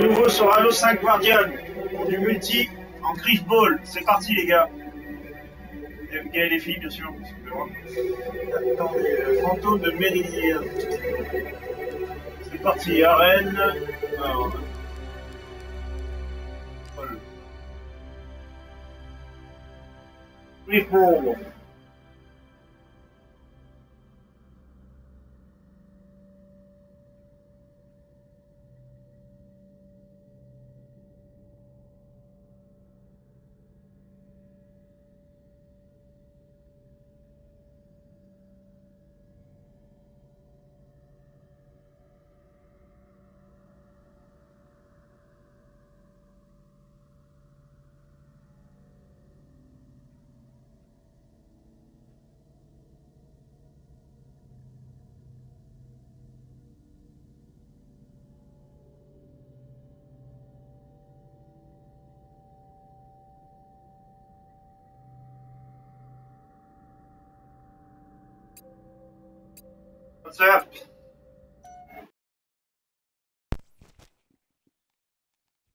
Nouveau sur Halo 5 Guardian, du multi en Griff Ball. C'est parti les gars. Les gars et les filles, bien sûr. Attendez, euh, fantôme de Méridien. C'est parti, arène. Alors. Griff Ball.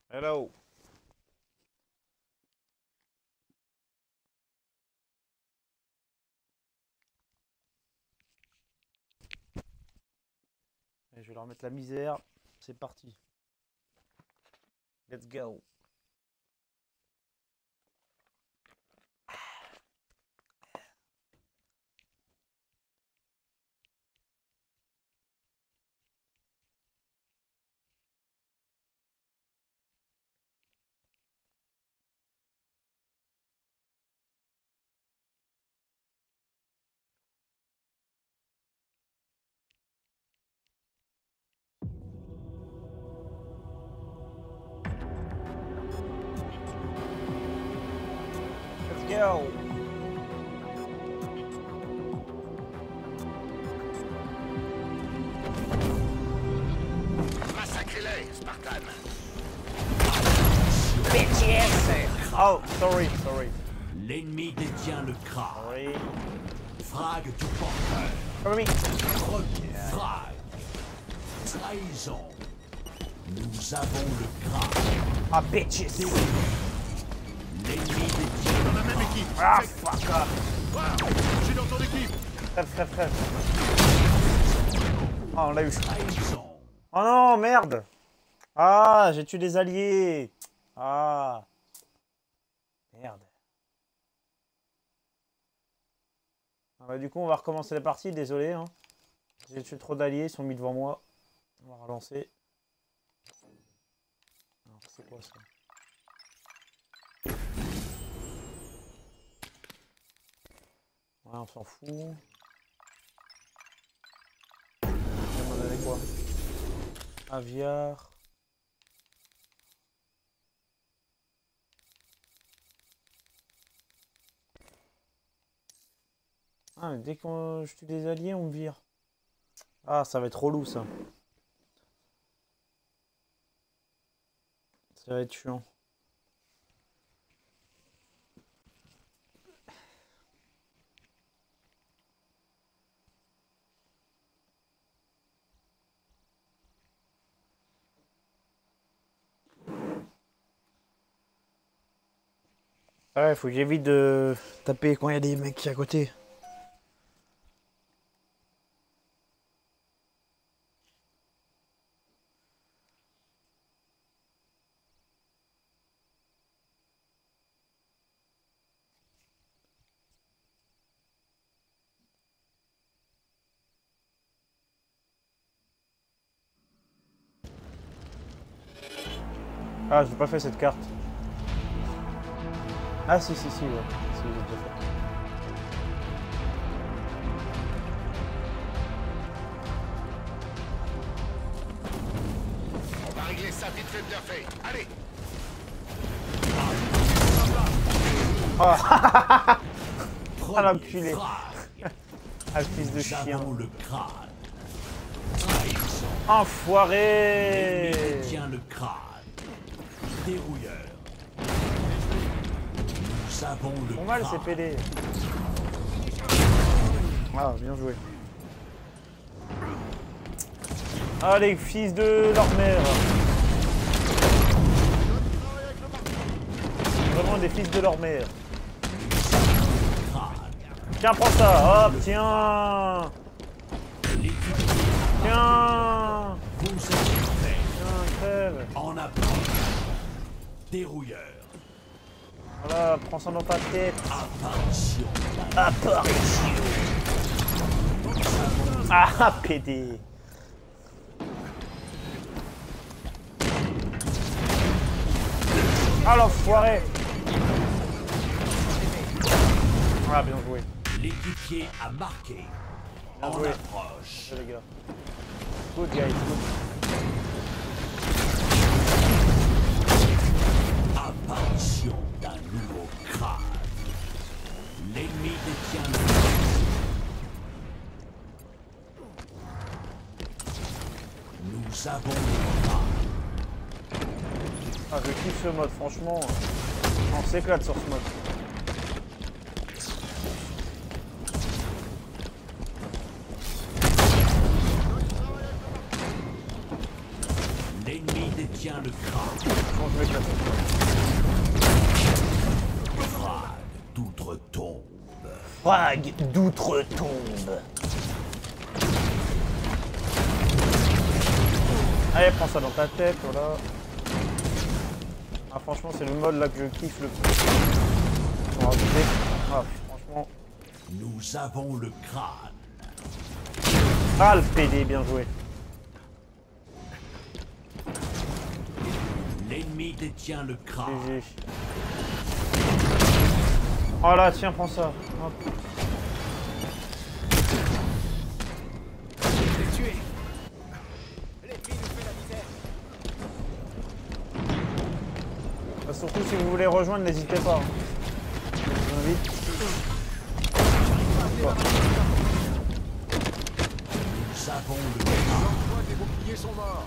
Hello. Je vais leur mettre la misère. C'est parti. Let's go. Massacrez-les, Spartan Oh, sorry, sorry. L'ennemi détient le crâne. Sorry. Frag du porteur. Cover me. Frag. Trahison. Nous avons le crâne. Ah, bitches. L'ennemi détient Dans la même équipe Ah, fuck off. Wow, Je suis dans ton équipe. Ah, on l'a eu. Oh non, merde. Ah, j'ai tué des alliés. Ah. Merde. Ah bah, du coup, on va recommencer la partie, désolé. Hein. J'ai tué trop d'alliés, ils sont mis devant moi. On va relancer. C'est quoi ça? On s'en fout. Donné quoi Aviar. Ah, mais dès que je tue des alliés, on me vire. Ah, ça va être relou ça. Ça va être chiant. Ouais, faut que j'évite de taper quand il y a des mecs à côté. Ah, j'ai pas fait cette carte. Ah si si si ouais. Si, j'ai déjà fait. On va régler ça vite fait bien fait Allez Ah l'enculé Frag. Ah le fils de chien le crâne. Enfoiré détient le crâne. Dérouilleur. On va le CPD. Ah, bien joué. Ah, les fils de leur mère. Vraiment des fils de leur mère. Tiens, prends ça. Hop, tiens. Tiens. Tiens, crève. En approche. Dérouilleur. Voilà, prends ça dans ta tête. Apparition. Ah, PD. Ah, l'enfoiré. Ah, bien joué. L'équipier a marqué. Bien En joué. approche. les gars. Good, guys. Good. Apparition Nous avons le crâne. Ah, je kiffe ce mode, franchement. On s'éclate sur ce mode. Frag d'outre-tombe. Allez, prends ça dans ta tête, voilà. Ah, franchement, c'est le mode là que je kiffe le plus. On va rajouter. Ah, franchement. Nous avons le crâne. Ah, le PD, bien joué. L'ennemi détient le crâne. GG. Oh là, tiens, prends ça. Hop. Bah, surtout si vous voulez rejoindre, n'hésitez pas. Les boucliers sont morts.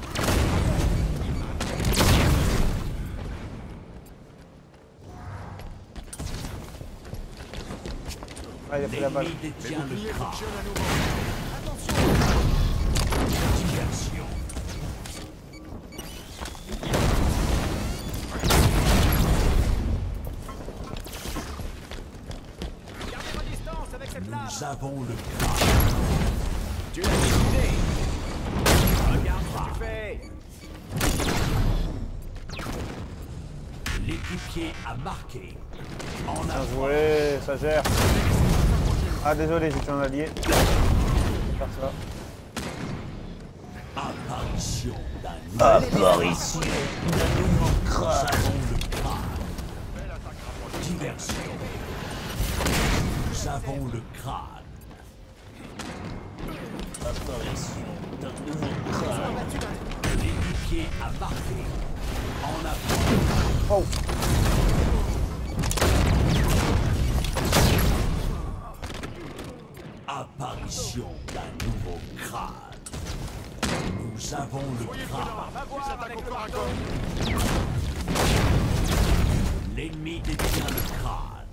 Ah, il a pris la balle. Détient le à nouveau. Diversion. Nous avons le crâne. Tu l'as décidé. Regarde ce que tu fais. L'équipier a marqué. En Bien avant. joué, ça gère. Ah, désolé, tué un allié. Je vais faire ça. Apparition d'un nouveau Apparition d'un crâne. avons le crâne. Diversion. Nous avons le crâne. Apparition d'un nouveau crâne. L'équipier a marqué. En avant. Oh Apparition d'un nouveau crâne. Nous avons le crâne. L'ennemi détient le crâne.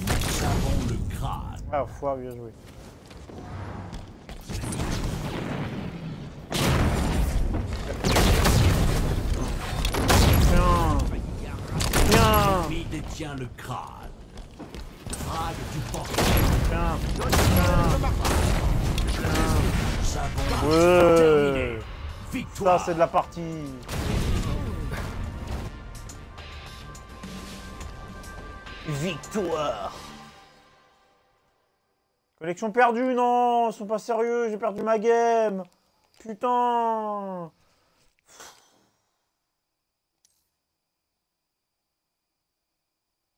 Nous avons le crâne. Ah, foire, bien joué. Le crâne. Du portail. Ouais terminé. Ça, Victoire. c'est de la partie Victoire Collection perdue, non Ils sont pas sérieux, j'ai perdu ma game Putain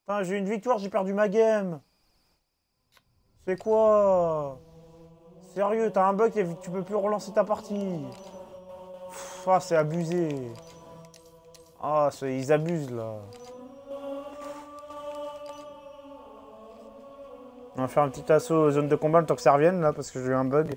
Putain, j'ai une victoire, j'ai perdu ma game. C'est quoi? Sérieux, t'as un bug, et tu peux plus relancer ta partie. Ah, c'est abusé. Ah, ils abusent, là. On va faire un petit assaut zone de combat le temps que ça revienne, là, parce que j'ai eu un bug.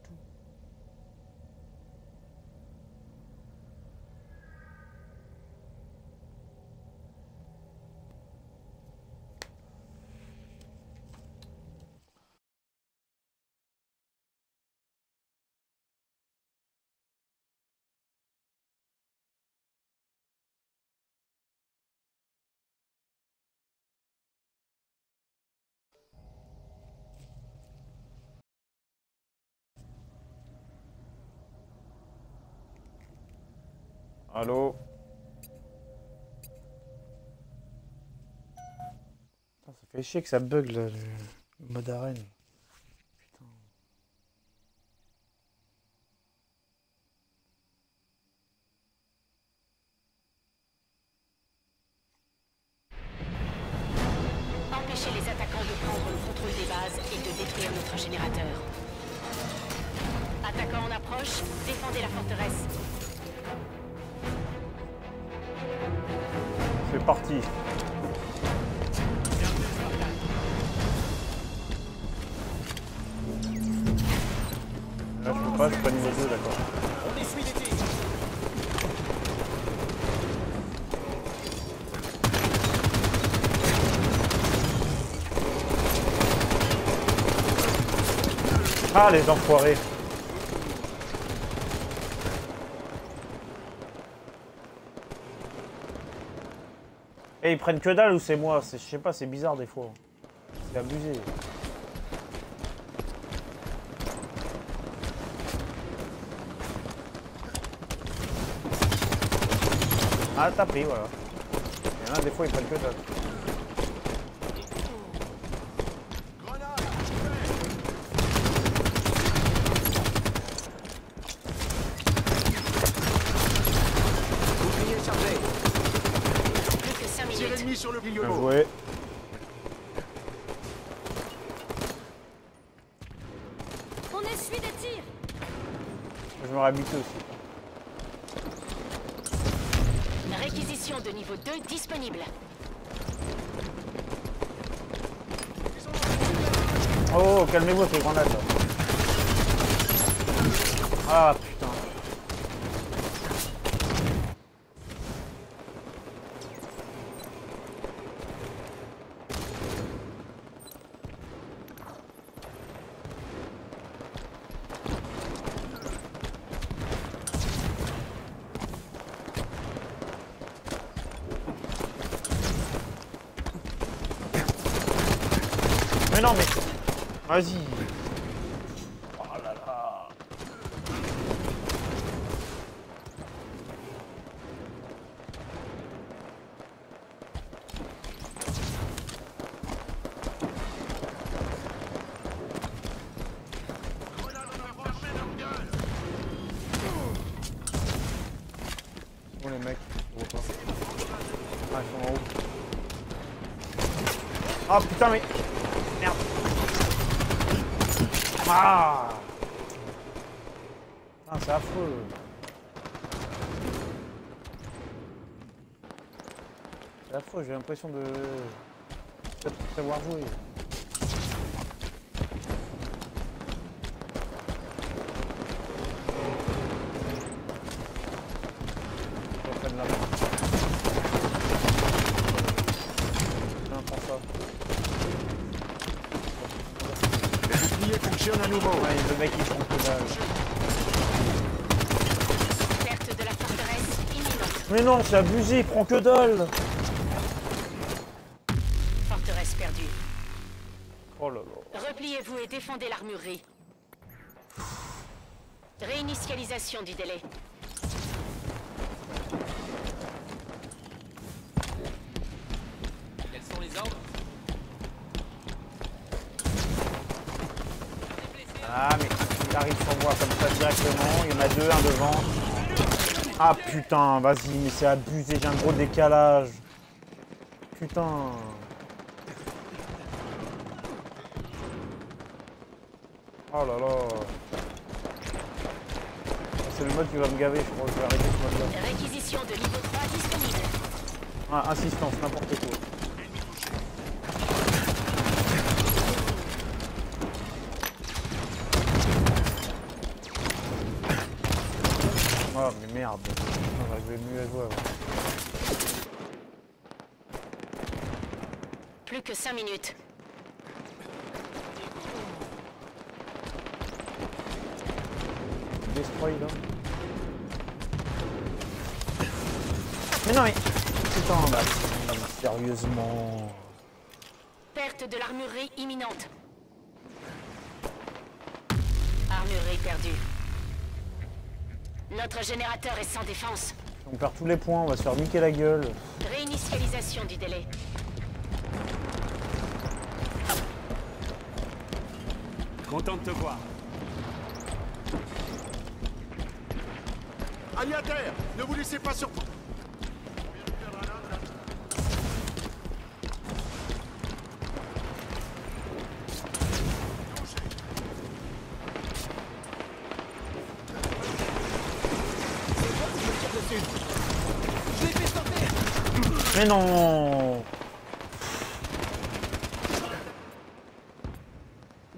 Allô ça fait chier que ça bug là, le, le mode arène. Les enfoirés. Et ils prennent que dalle ou c'est moi? Je sais pas, c'est bizarre des fois. C'est abusé. Ah, t'as pris, voilà. Des fois, ils prennent que dalle. Bouclier chargé. Plus que 5 C'est minutes. l'ennemi sur le Bien guillot. joué. On essuie des tirs Je me réhabitue aussi. Réquisition de niveau 2 disponible. Oh, calmez-vous avec les grenades là. Ah putain. Mais non mais... Vas-y. Oh là là. Bon les mecs, je vois pas. Ah, ils sont en haut. Ah putain mais... Merde. Ah Ah, c'est affreux. C'est affreux, j'ai l'impression de... de savoir jouer. Fonctionne à nouveau. Ouais, le mec il prend que dalle. Perte de la forteresse imminente. Mais non, c'est abusé, il prend que dalle Du délai. Quels sont les ordres? Ah mais il arrive sur moi comme ça directement, il y en a deux, un devant. Ah putain, vas-y, mais c'est abusé, j'ai un gros décalage. Putain. Oh là là. C'est le mode qui va me gaver, je crois que je vais arrêter ce mode là. Réquisition de niveau 3 disponible. Ah, assistance, n'importe quoi. Oh mais merde. Non, J'arrivais mieux à jouer avant. Plus que 5 minutes. Destroy là. Mais non mais. Putain, bah, sérieusement. Perte de l'armurerie imminente. Armurerie perdue. Notre générateur est sans défense. On perd tous les points, on va se faire niquer la gueule. Réinitialisation du délai. Content de te voir. Allez à terre Ne vous laissez pas surprendre Mais non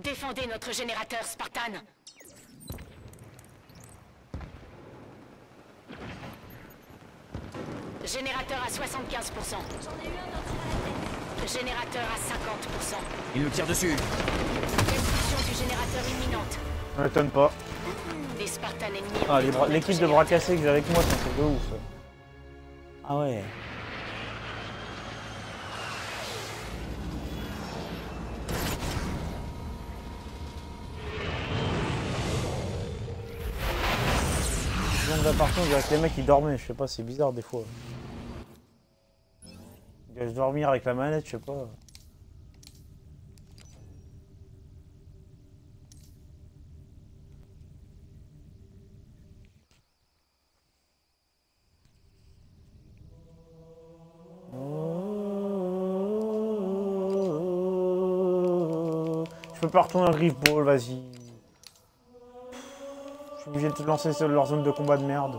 Défendez notre générateur, Spartan. Générateur à 75%. Générateur à 50%. Il nous tire dessus. Destruction du générateur imminente. Ça m'étonne pas. Les Spartans ennemis. Ah, l'équipe de bras cassés que j'ai avec moi, c'est un truc de ouf. Ah ouais. Contre, on dirait que les mecs ils dormaient, je sais pas, c'est bizarre des fois. Ils doivent dormir avec la manette, je sais pas. Je peux pas retourner un Griff Ball, vas-y. Je suis obligé de te lancer sur leur zone de combat de merde.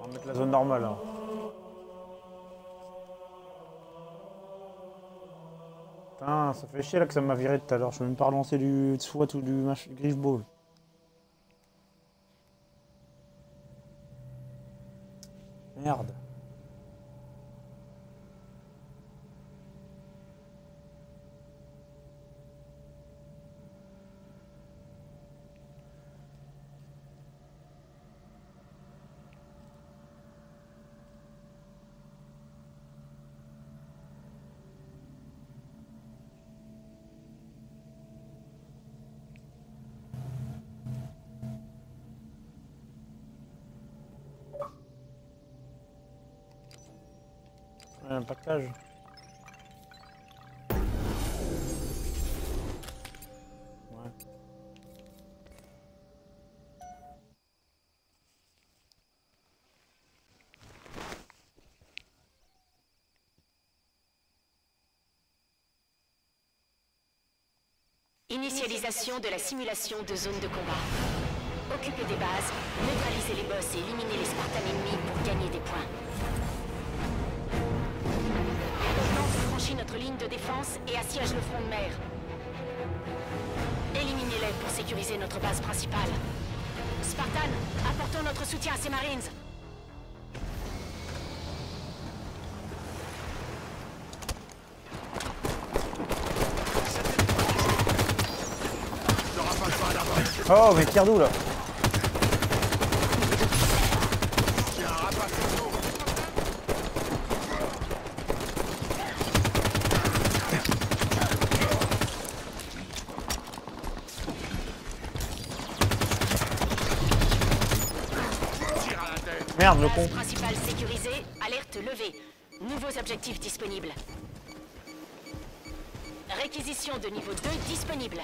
On va mettre la zone normale. hein. Putain, ça fait chier là que ça m'a viré tout à l'heure. Je peux même pas relancer du SWAT ou du match Griff Ball. Merde. Initialisation de la simulation de zone de combat. Occupez des bases, neutralisez les boss et éliminez les Spartans ennemis pour gagner des points. Notre ligne de défense et assiège le front de mer. Éliminez-les pour sécuriser notre base principale. Spartan, apportons notre soutien à ces Marines. Oh, mais tire d'où là Merde, le con. Base principale sécurisée, alerte levée. Nouveaux objectifs disponibles. Réquisition de niveau 2 disponible.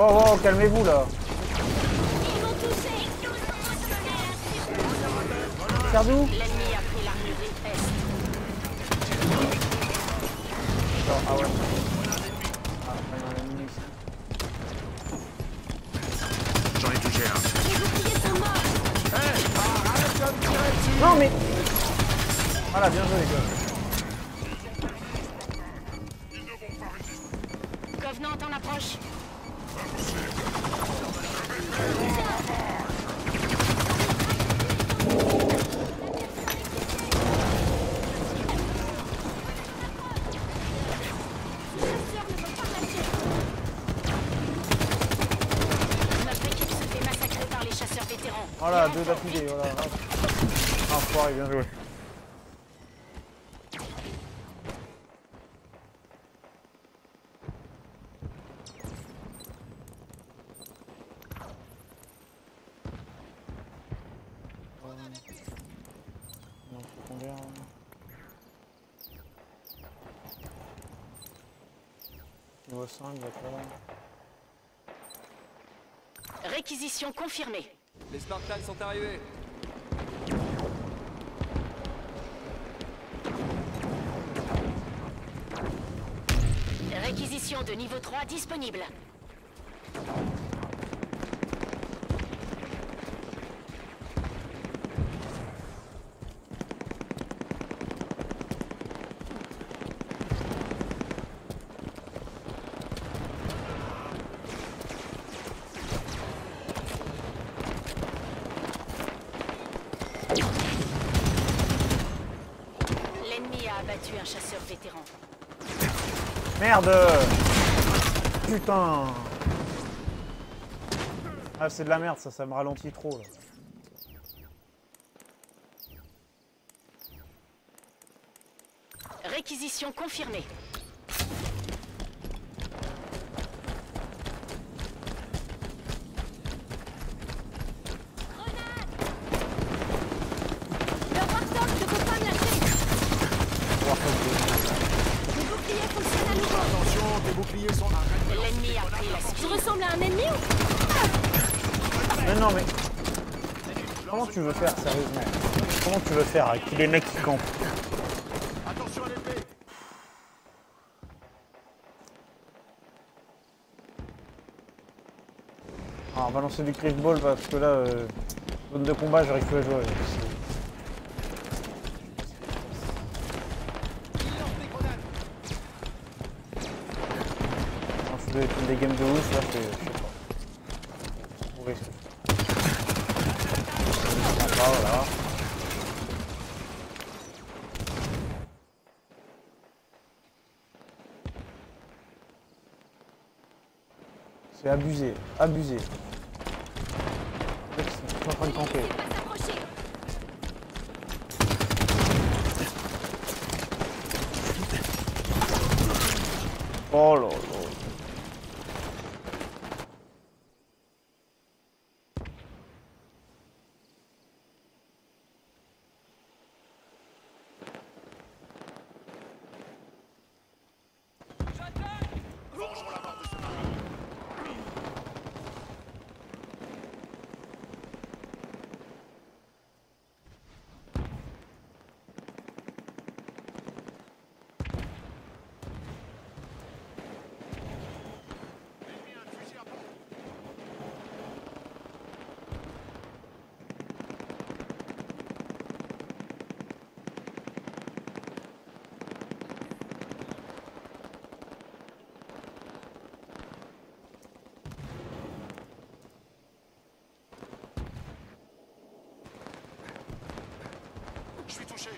Oh, oh, calmez-vous là. Réquisition confirmée. Les Spartans sont arrivés. Réquisition de niveau 3 disponible. L'ennemi a abattu un chasseur vétéran. Merde Putain Ah c'est de la merde ça, ça me ralentit trop là. Réquisition confirmée. Leur marteau ne peut pas me lâcher. Les boucliers fonctionnent à nouveau. Attention, tes boucliers sont à L'ennemi a pris la Je ressemble à un ennemi ou Mais non mais... Comment tu veux faire sérieusement Comment tu veux faire avec tous les mecs qui campent Attention à l'épée Ah, on va lancer du Chris Ball parce que là, euh, zone de combat, j'arrive plus à jouer. avec. Des games de ouf, là, c'est. Je sais pas. Trop risqué. Ah, voilà. Abusé, abusé. Oh là. Je suis touché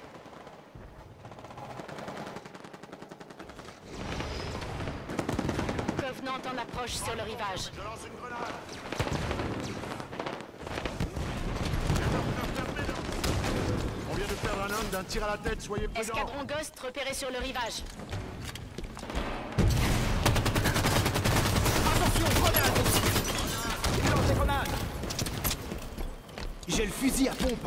En approche sur le rivage. Je lance une grenade On vient de perdre un homme d'un tir à la tête, soyez prudents Escadron Ghost repéré sur le rivage. J'ai le fusil à pompe.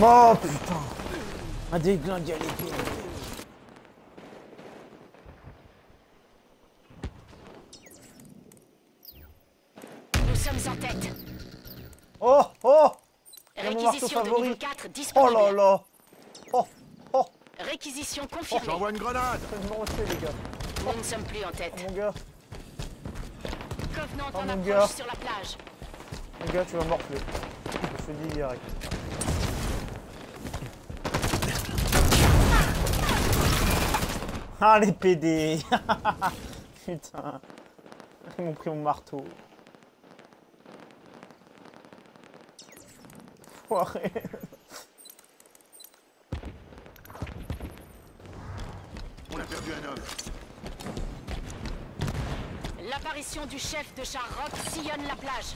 Oh putain. Un déglingué à l'épée Nous sommes en tête. Oh Oh. C'est mon marteau Réquisition de favori niveau 4 Oh là là. Oh Oh. Réquisition confirmée. J'envoie une grenade. Je vais me refaire, les gars. Nous ne sommes plus en tête. Mon gars. Covenant Oh, en mon approche gars. sur la plage. Mon gars tu vas morfler. Je te dis direct Ah les PD Putain Ils m'ont pris mon marteau Foiré On a perdu un homme. L'apparition du chef de char Rock sillonne la plage.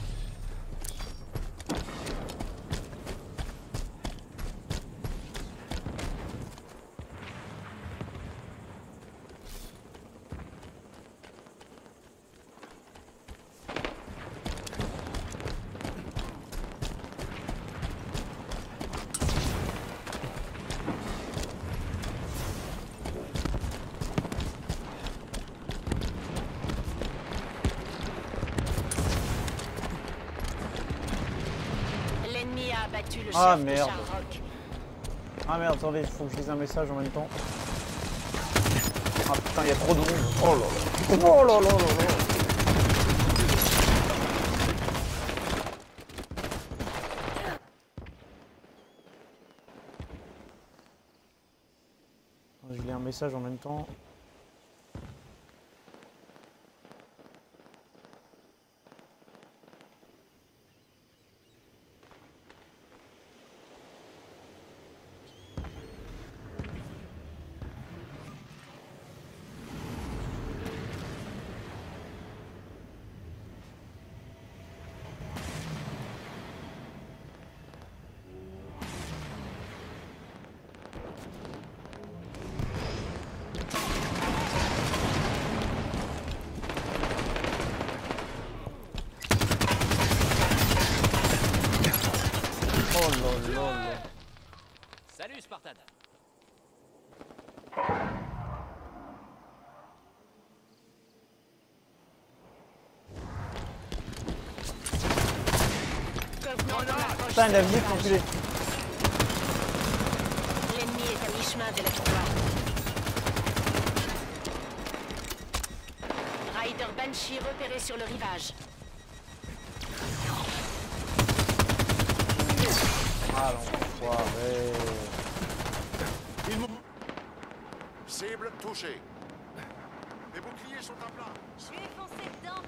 L'ennemi a abattu le Ah, merde. Ah merde, attendez, il faut que je lise un message en même temps. Ah putain, il y a trop de monde. Oh là là. Oh là là là là. Je lis un message en même temps. Oh là là là. Salut Spartan Covenant en approche Putain, il a l'enculé. L'ennemi est à mi-chemin de la victoire. Rider Banshee repéré sur le rivage. Ah l'enfoiré. Ils m'ont... Cible touchée. Les boucliers sont à plat. Je foncé dedans.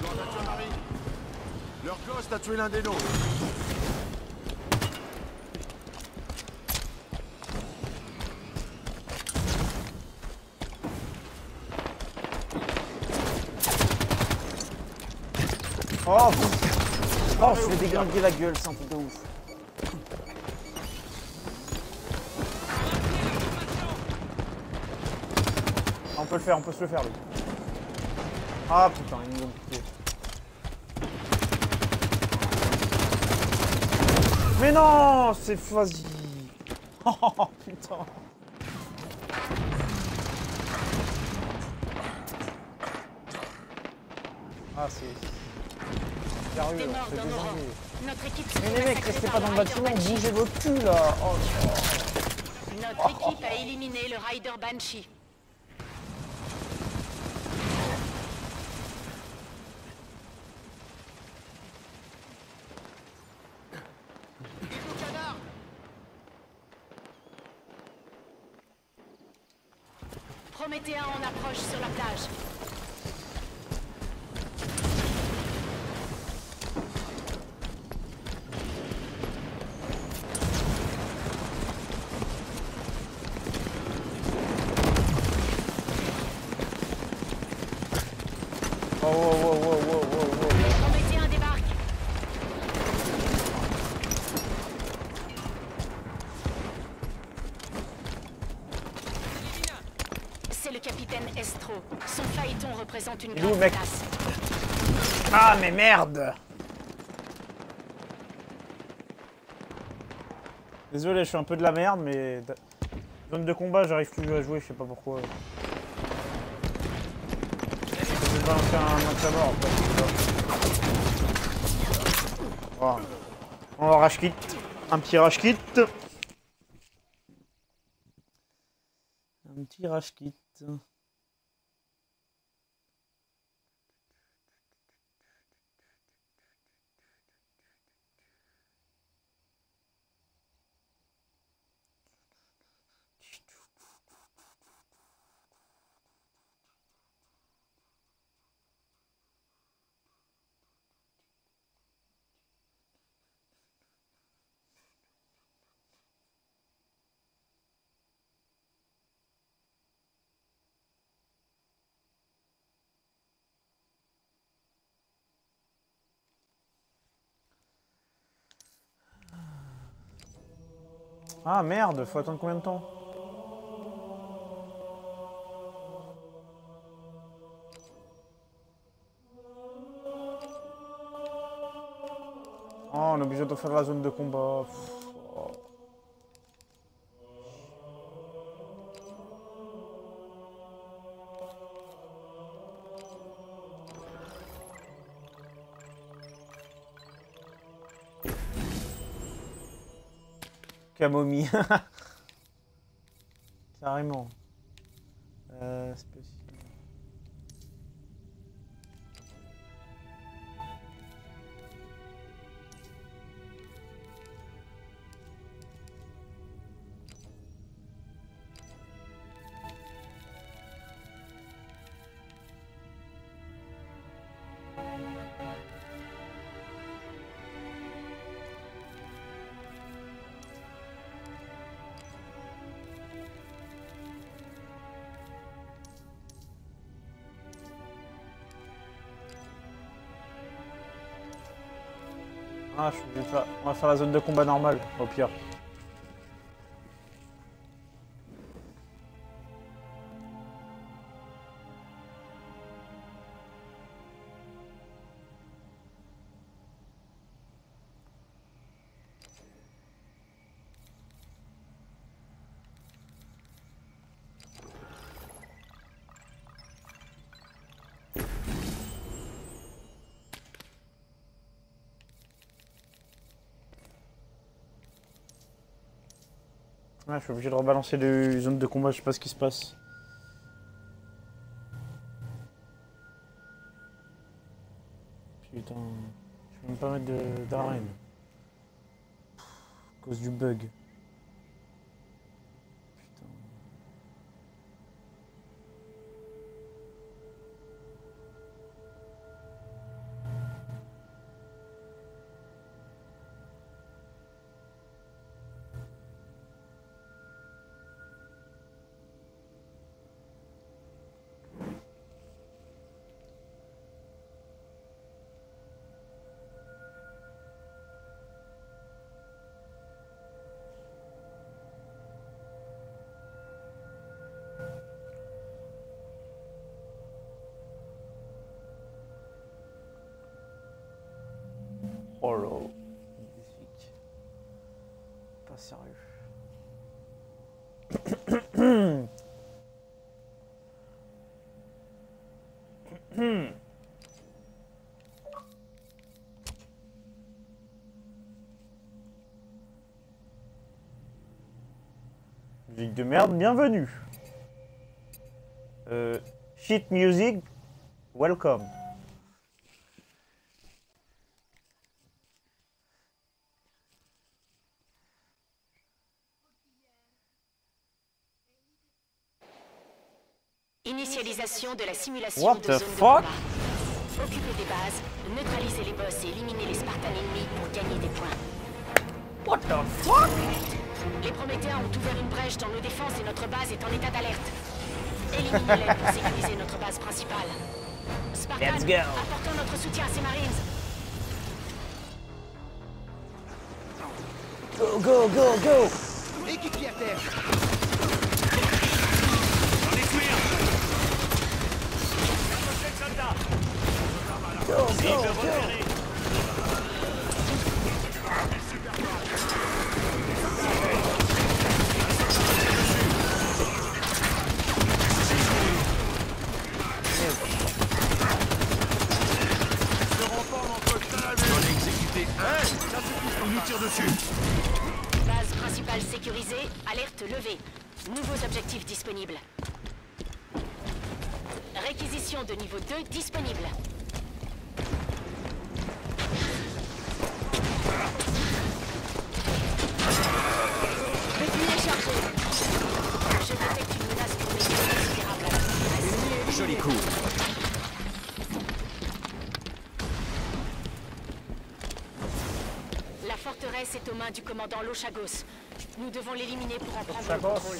J'en ai tué Marie. Ghost a tué l'un des nôtres. Oh. Oh, je vais déglinguer la gueule, c'est un truc de ouf. On peut le faire, on peut se le faire lui. Ah putain, ils nous ont piqué. Mais non, c'est vas-y. Oh putain. Ah c'est sérieux, c'est se Mais les mecs, restez pas dans le bâtiment, bougez votre cul là. Oh, oh. Notre équipe a éliminé le Rider Banshee. Approche sur la plage. Mais merde Désolé, je suis un peu de la merde, mais... Zone de combat, j'arrive plus à jouer, je sais pas pourquoi. Je vais balancer un match à mort, quoi, c'est ça. Voilà. On va rage kit. Un petit rage kit. Un petit rage kit. Ah merde, faut attendre combien de temps Oh, on est obligé de faire la zone de combat. Camomille. Carrément. Euh, spécial. Va faire la zone de combat normale, au pire. Je suis obligé de rebalancer les zones de combat, je sais pas ce qui se passe. Oh là. Pas sérieux. Musique de merde, bienvenue. Euh, shit music, welcome. Initialisation de la simulation What de the zone fuck? Occuper des bases, neutraliser les boss et éliminer les Spartans ennemis pour gagner des points. What the fuck? Les Prométhéens ont ouvert une brèche dans nos défenses et notre base est en état d'alerte. Éliminez-les pour sécuriser notre base principale. Spartan, Let's go. apportons notre soutien à ces Marines. Go, go, go, go Équipier à terre On nous tire dessus Base principale sécurisée, alerte levée. Nouveaux objectifs disponibles de niveau 2 disponibles. Joli coup. La forteresse est aux mains du commandant Lochagos. Nous devons l'éliminer pour en prendre le contrôle.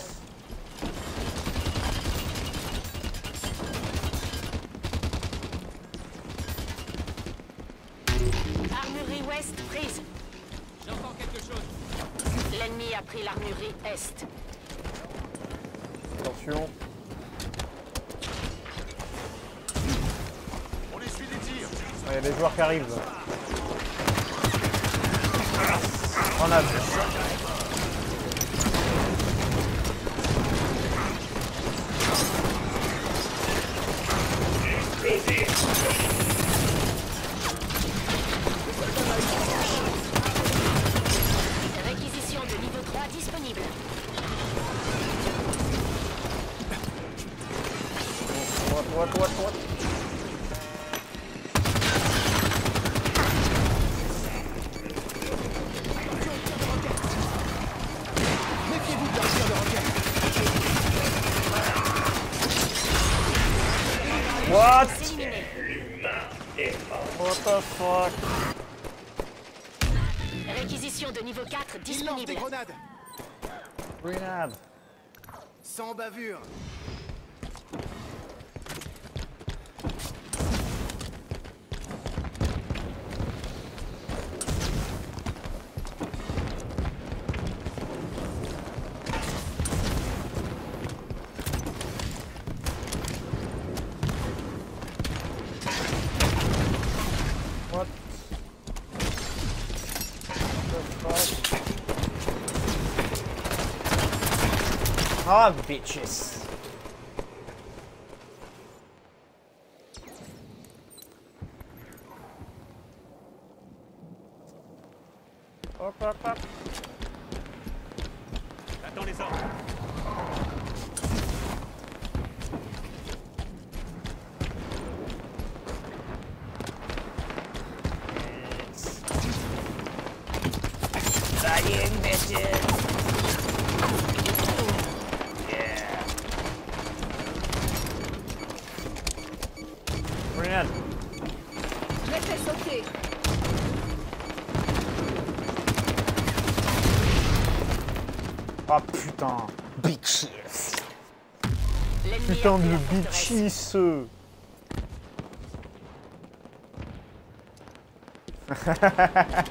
l'ouest. Attention. Il y a des joueurs qui arrivent. bitches. Up, up, up. That one is up. putain de bitches.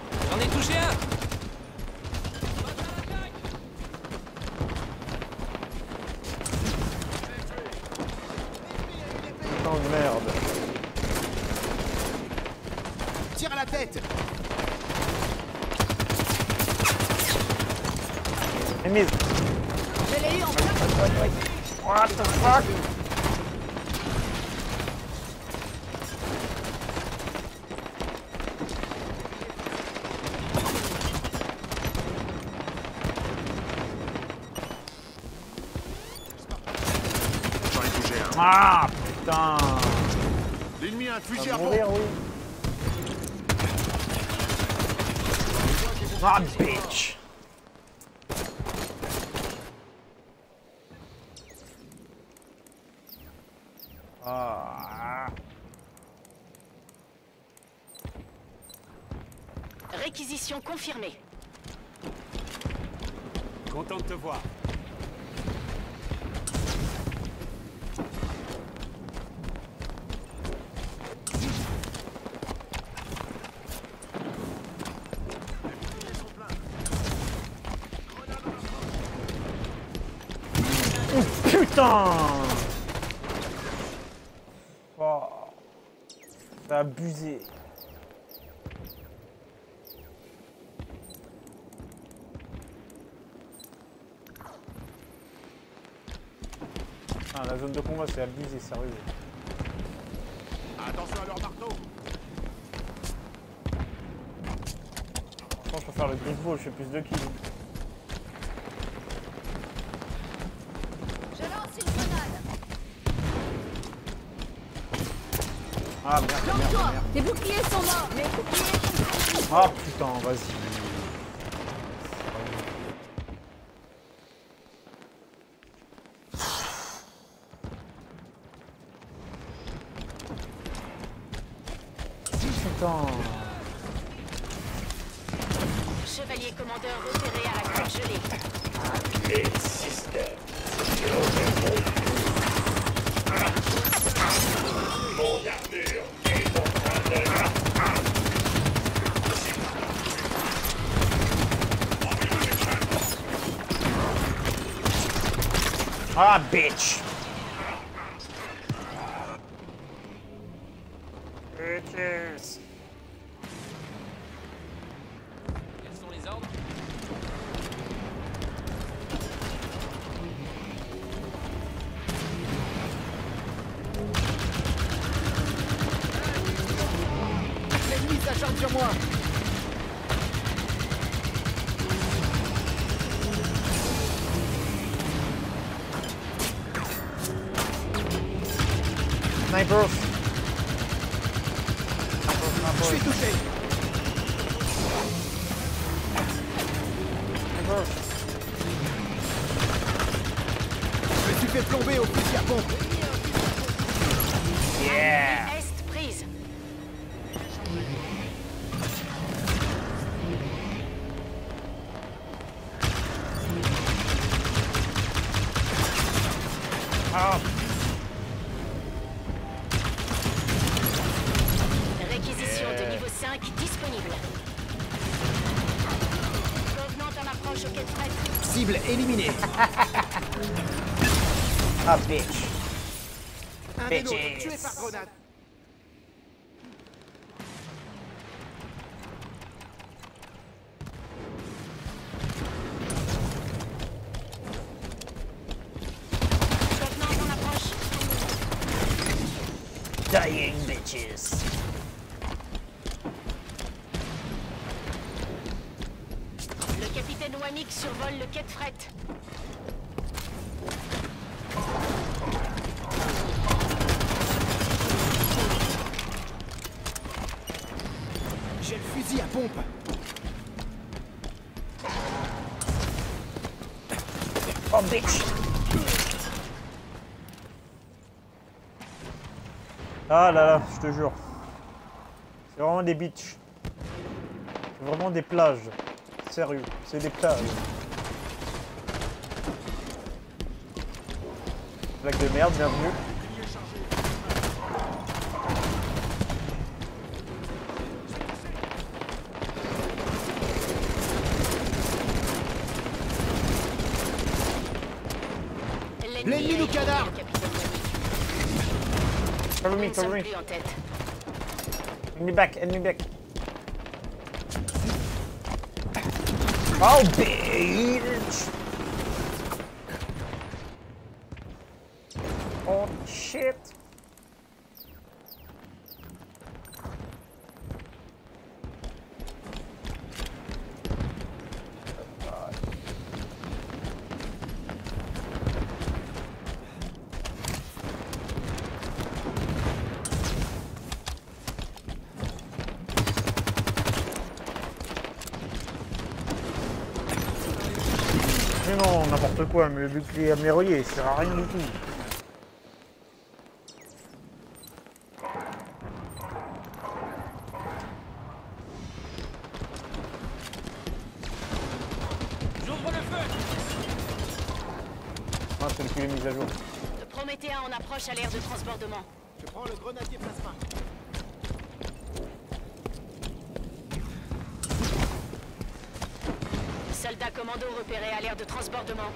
abusé. Ah, la zone de combat, c'est abusé, sérieux. Attention à leur marteau. Franchement, je préfère le baseball, je fais plus de kills. Je lance une grenade. Ah, merde. Tes boucliers sont morts. Boucliers sont Ah, putain, vas-y. Cible éliminée ah, bitch. Un Bitches. tué par grenade Ah là là, je te jure. C'est vraiment des bitches. C'est vraiment des plages. Sérieux, c'est des plages. Blague de merde, bienvenue. Tête. Enemy back, enemy back. Oh, bitch! Mais non, n'importe quoi, mais le bouclier reliés, ça sert à rien du tout. J'ouvre le feu Ah, c'est le cul est mis à jour. Le Prométhéen en approche à l'aire de transbordement. Je prends le grenadier plasma. Commando repéré à l'aire de transbordement.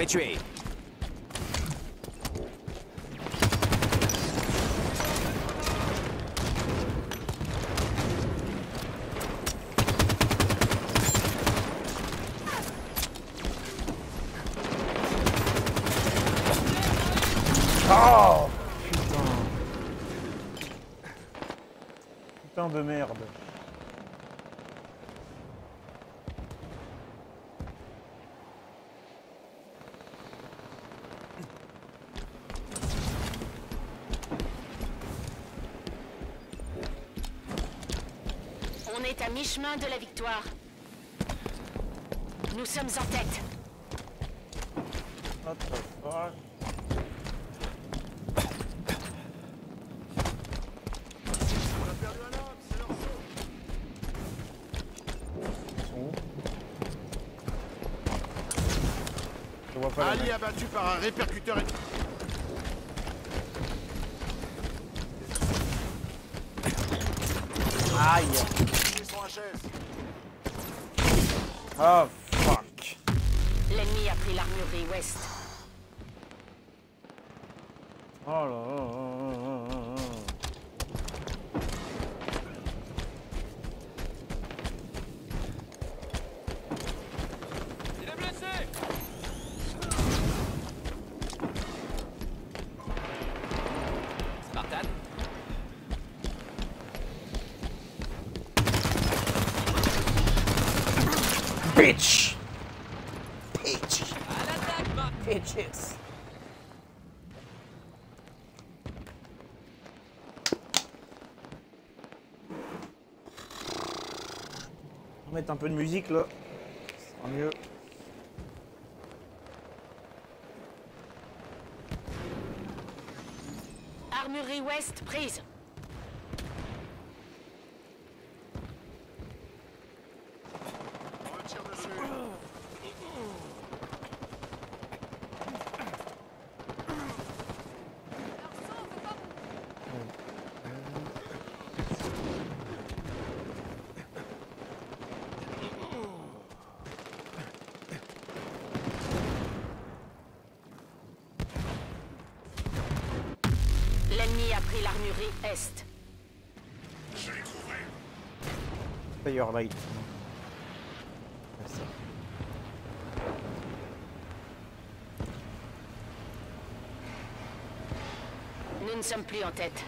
l'ai tué. Oh Putain. Putain de merde. On est à mi-chemin de la victoire. Nous sommes en tête. What the fuck? On a perdu un homme, c'est leur show. Ils sont où Je vois pas la Ali abattu par un répercuteur ennemi. Aïe Oh Bitch Bitch Bitches On va mettre un peu de musique là. Ce sera mieux. Armurerie ouest prise. On me tire dessus. Leur sang veut pas bon. L'ennemi a pris l'armurerie est. Fire light. Merci. Nous ne sommes plus en tête.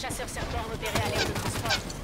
Chasseur serpent repéré à l'aide de transport.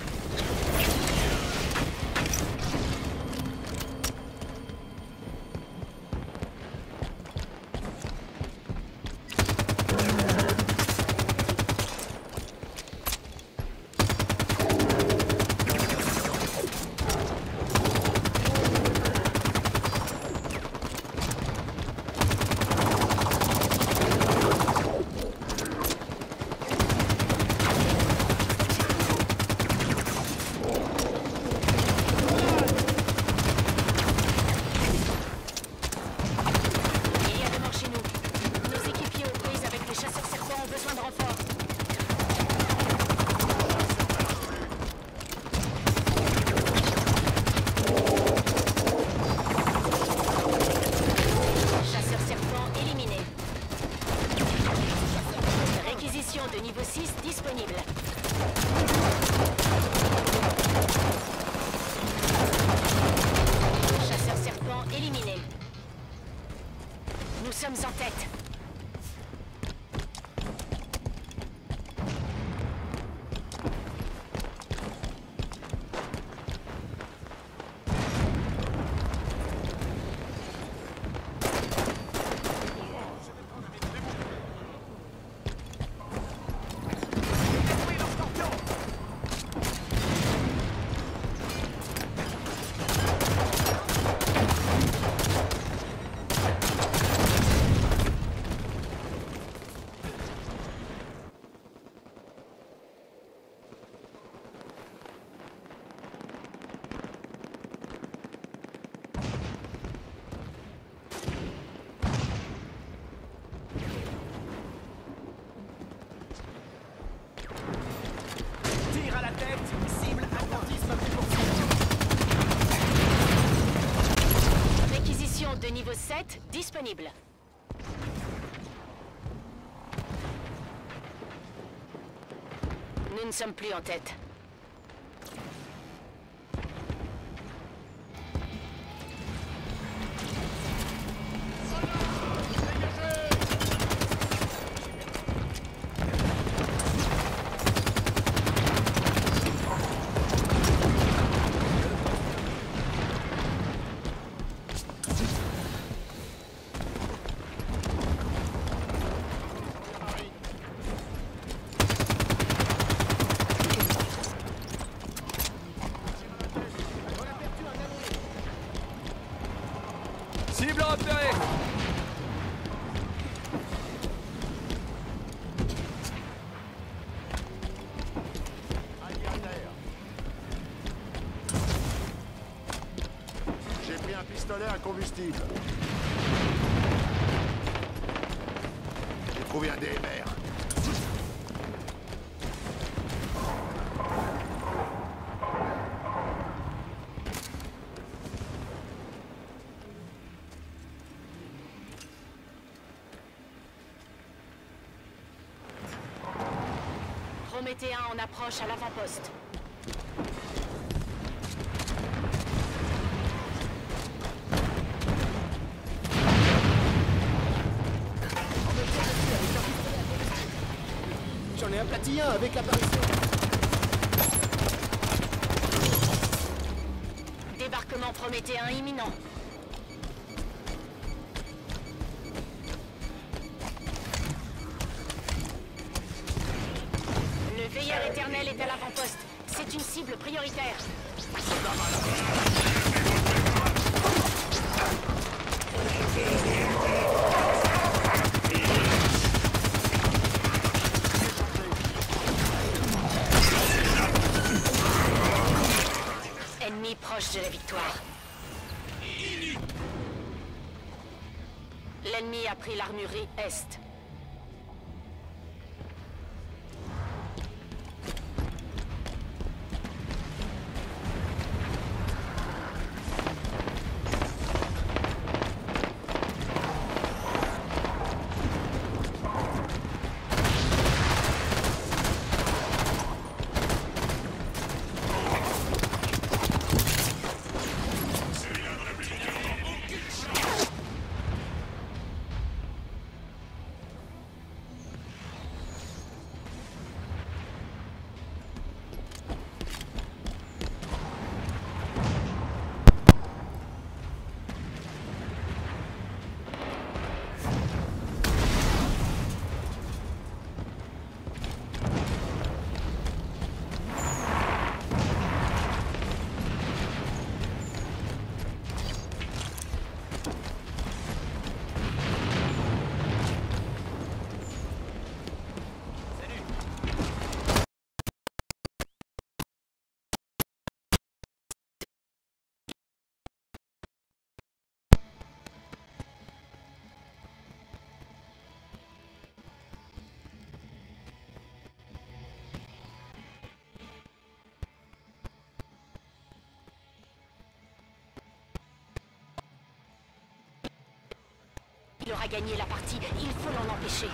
7 disponible. Nous ne sommes plus en tête. Prométhéen en approche à l'avant-poste. J'en ai aplati un avec l'apparition. Débarquement prométhéen imminent. L'ennemi a pris l'armurerie Est. Gagné la partie. Il faut l'en empêcher.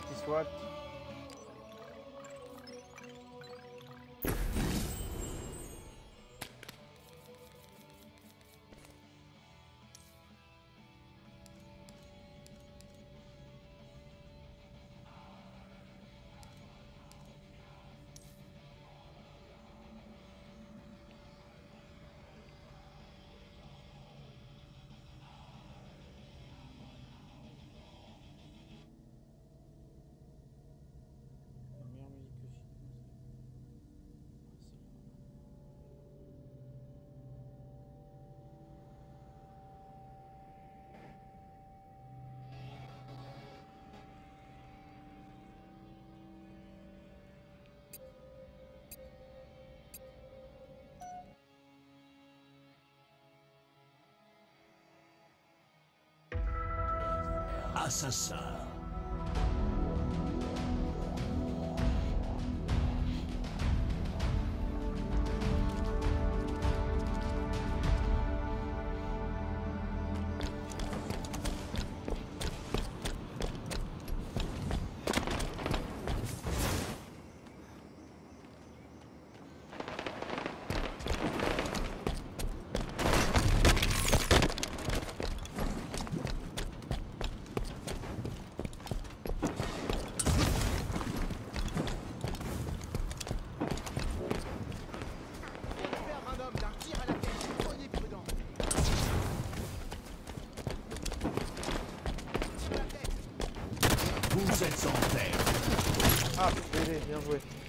Un petit SWAT. Assassin. вы.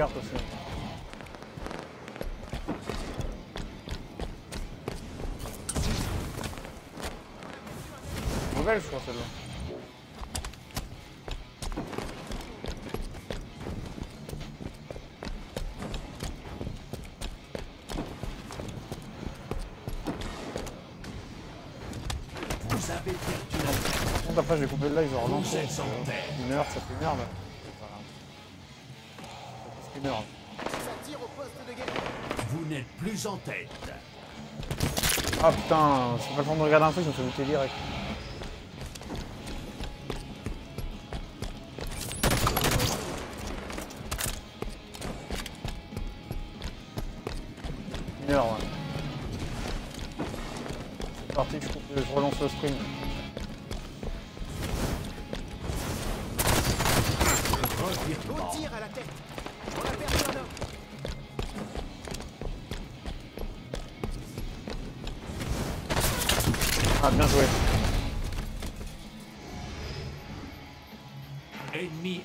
Carte aussi. Nouvelle, je crois, celle-là. Vous avez perdu la terre. Par contre, après, j'ai coupé le live, je en terre. Une heure, ça fait une heure, là. Ah putain, c'est pas le temps de regarder un truc, je me fais buter direct.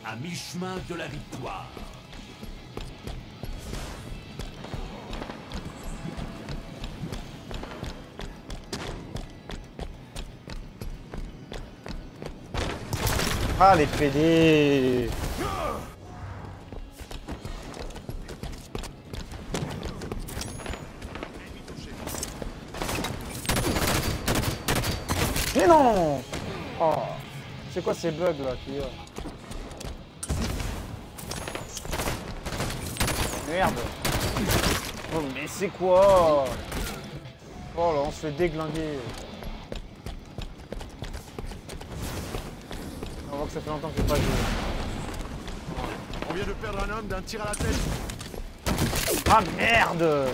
À mi-chemin de la victoire. Ah, les PD Mais non. Oh C'est quoi ces bugs là qu'il Merde. Oh mais c'est quoi? Oh là on se fait déglinguer. On voit que ça fait longtemps que j'ai pas joué. On vient de perdre un homme d'un tir à la tête. Ah merde!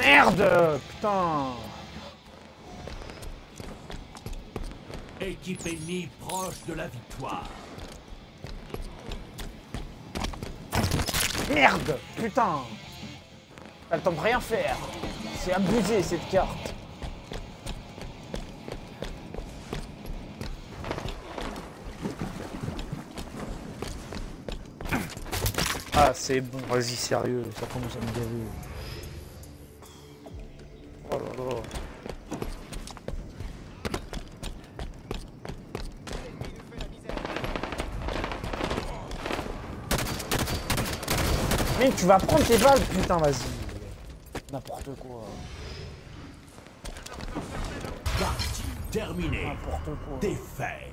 Merde! Putain! Équipe ennemie proche de la victoire. Merde Putain T'as le temps de rien faire C'est abusé cette carte Ah c'est bon, vas-y sérieux, ça commence à me gaver. Tu vas prendre tes balles, putain, vas-y. N'importe quoi. Partie terminée. N'importe quoi. Défaite.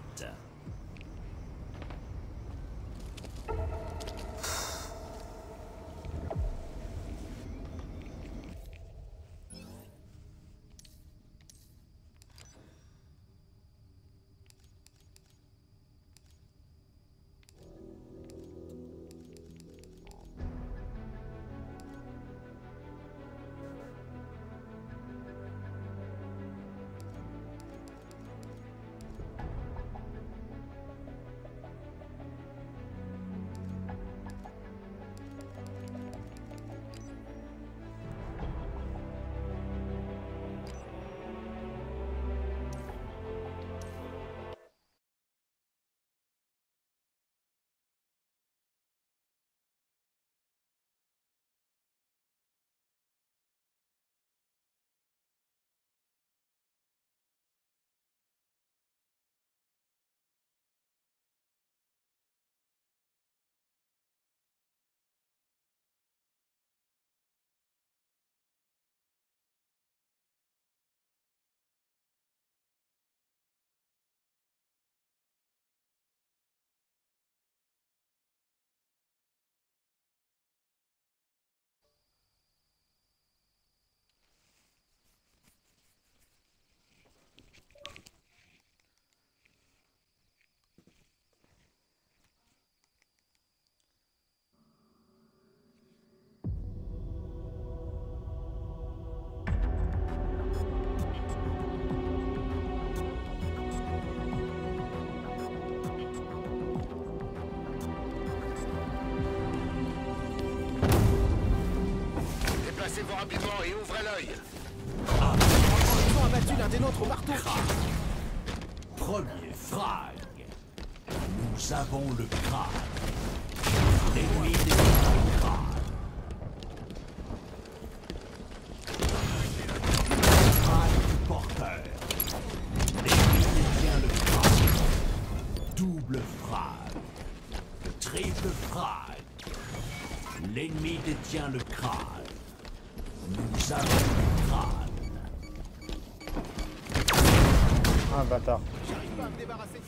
Et ouvrez l'œil. Ils ont abattu l'un des nôtres au marteau. Premier frag. Nous avons le crâne. L'ennemi le Bâtard. J'arrive pas à me débarrasser.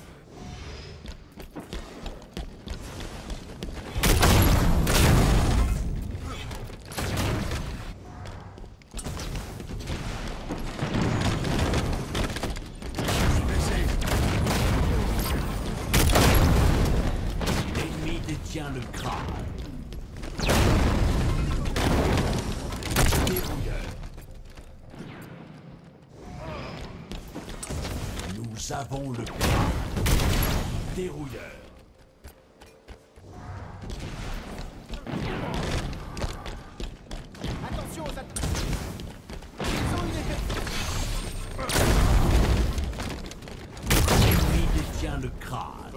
Avons le crâne. Dérouilleur. Attention aux attaques. Ils ont une épée. L'ennemi détient le crâne.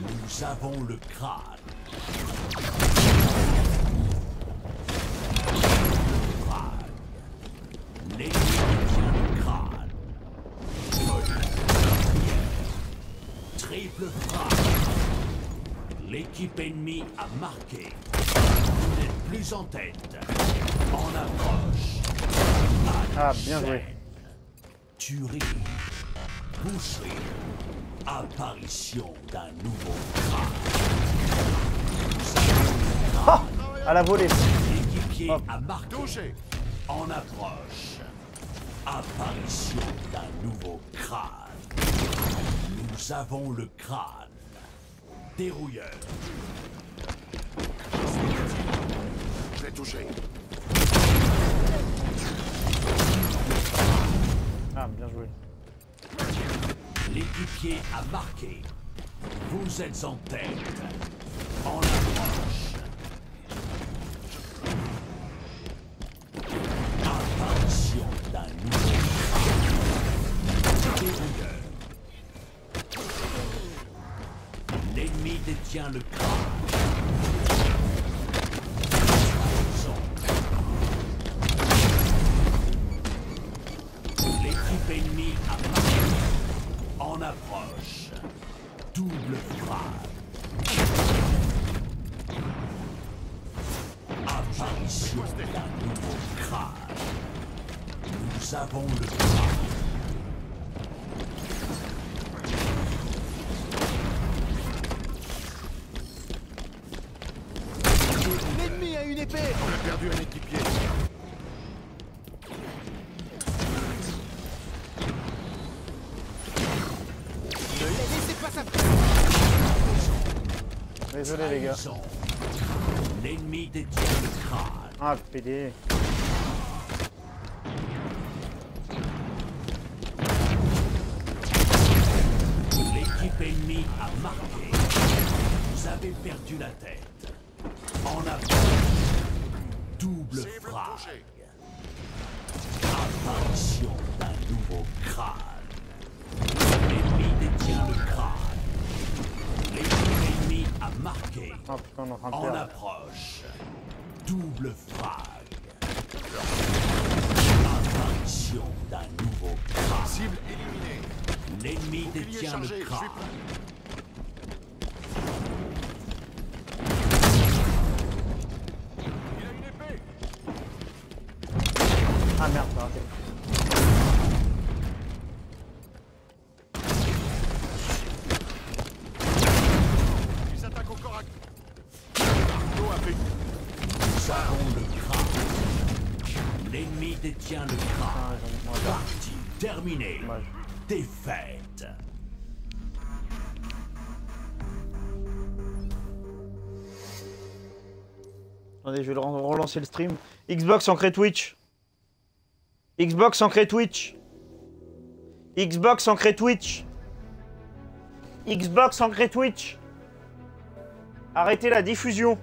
Nous avons le crâne. A marqué. Vous n'êtes plus en tête. En approche. Ah, bien joué. Tuerie. Boucherie. Apparition d'un nouveau crâne. Ah À la volée. L'équipier Hop. a marqué. Touché. En approche. Apparition d'un nouveau crâne. Nous avons le crâne. Dérouilleur. Je l'ai touché. Ah, bien joué. L'équipier a marqué. Vous êtes en tête. En approche. Apparition d'un nouveau. Dérouilleur. L'ennemi détient le crâne. L'équipe ennemie a marqué. En approche. Double frappe. Apparition d'un nouveau crâne. Nous avons le crâne. Désolé, les gars. L'ennemi détient le crâne. Ah, PD. L'équipe ennemie a marqué. Vous avez perdu la tête. En approche. Double frappe. On en approche. Double frag. Apparition d'un nouveau crâne. Cible éliminée. L'ennemi détient chargé, le je Défaite. Attendez, je vais relancer le stream. Xbox ancré Twitch. Xbox ancré Twitch. Xbox ancré Twitch. Xbox ancré Twitch. Arrêtez la diffusion.